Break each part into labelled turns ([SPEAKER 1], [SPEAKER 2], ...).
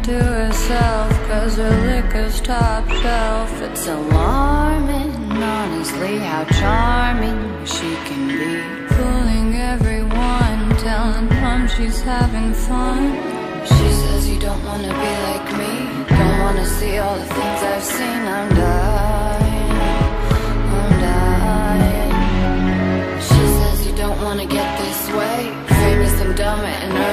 [SPEAKER 1] to herself Cause her liquor's top shelf. It's alarming, honestly, how charming she can be. Fooling everyone, telling them she's having fun. She says you don't wanna be like me Don't wanna see all the things I've seen. I'm dying, I'm dying. She says you don't wanna get this way Famous and dumb at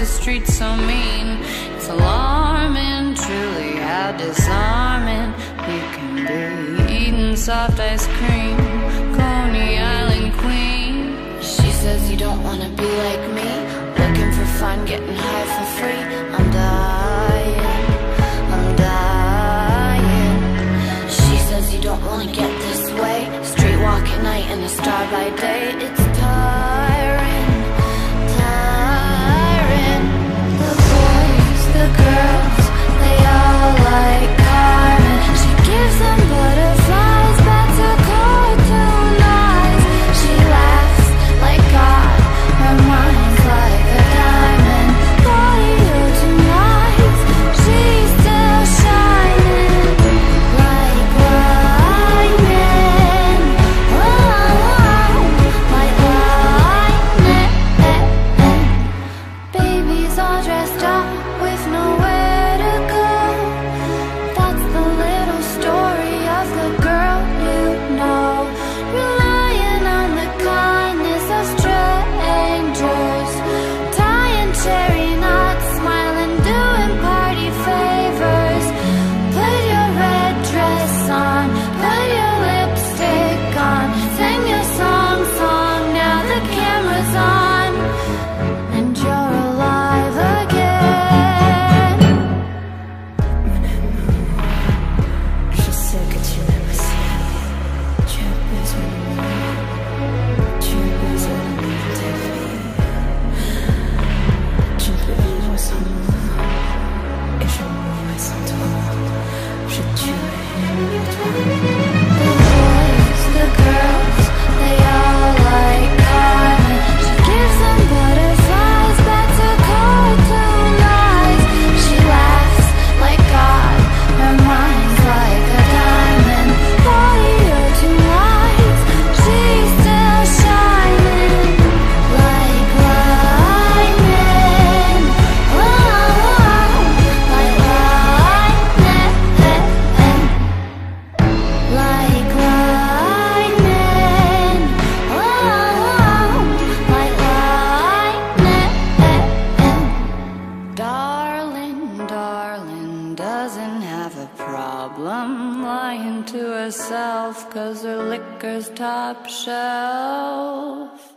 [SPEAKER 1] the streets so mean. It's alarming, truly, how disarming we can be. Eating soft ice cream, Coney Island queen. She says you don't wanna be like me. Looking for fun, getting high for free. I'm dying, I'm dying. She says you don't wanna get this way. Street walk at night and a star by day. It's tiring,
[SPEAKER 2] tuerai pour
[SPEAKER 1] a problem lying to herself, cause her liquor's top shelf.